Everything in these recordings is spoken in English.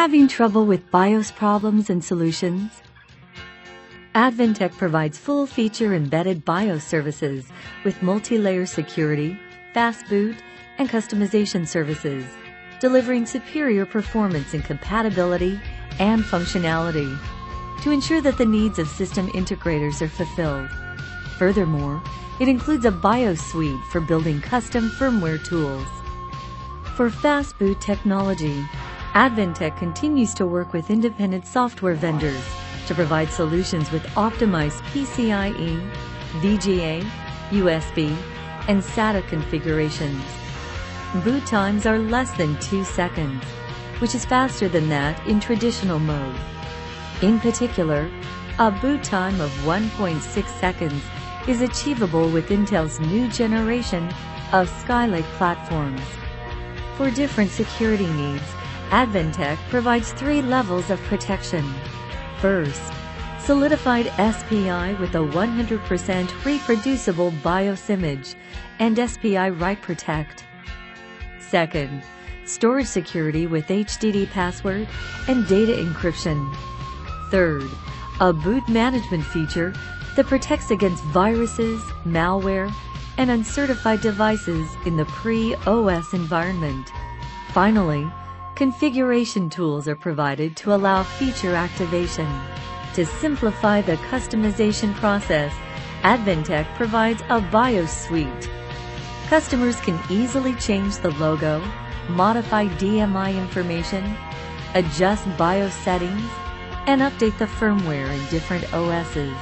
Having trouble with BIOS problems and solutions? Advantech provides full-feature embedded BIOS services with multi-layer security, fast boot, and customization services, delivering superior performance in compatibility and functionality to ensure that the needs of system integrators are fulfilled. Furthermore, it includes a BIOS suite for building custom firmware tools. For fast boot technology, Advantech continues to work with independent software vendors to provide solutions with optimized PCIe, VGA, USB, and SATA configurations. Boot times are less than 2 seconds, which is faster than that in traditional mode. In particular, a boot time of 1.6 seconds is achievable with Intel's new generation of Skylake platforms. For different security needs, Advantech provides three levels of protection. First, solidified SPI with a 100% reproducible BIOS image and SPI Write Protect. Second, storage security with HDD password and data encryption. Third, a boot management feature that protects against viruses, malware, and uncertified devices in the pre-OS environment. Finally, Configuration tools are provided to allow feature activation. To simplify the customization process, Advantech provides a BIOS suite. Customers can easily change the logo, modify DMI information, adjust BIOS settings, and update the firmware in different OSs.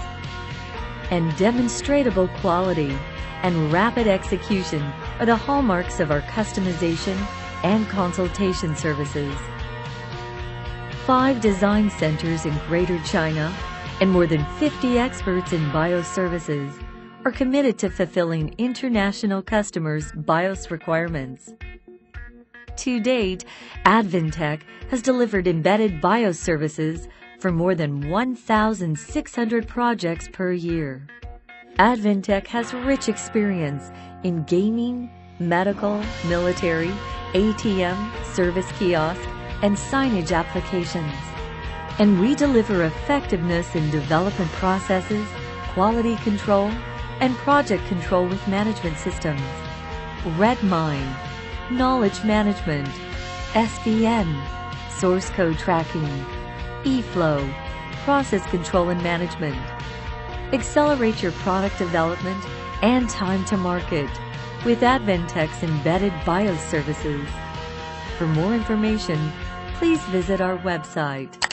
And demonstratable quality and rapid execution are the hallmarks of our customization and consultation services. Five design centers in Greater China and more than 50 experts in BIOS services are committed to fulfilling international customers' BIOS requirements. To date, Advantech has delivered embedded BIOS services for more than 1,600 projects per year. Advantech has rich experience in gaming, medical, military, ATM, service kiosk, and signage applications. And we deliver effectiveness in development processes, quality control, and project control with management systems. Redmine, knowledge management, SVN, source code tracking, eFlow, process control and management. Accelerate your product development and time to market with Advantech's embedded BIOS services. For more information, please visit our website.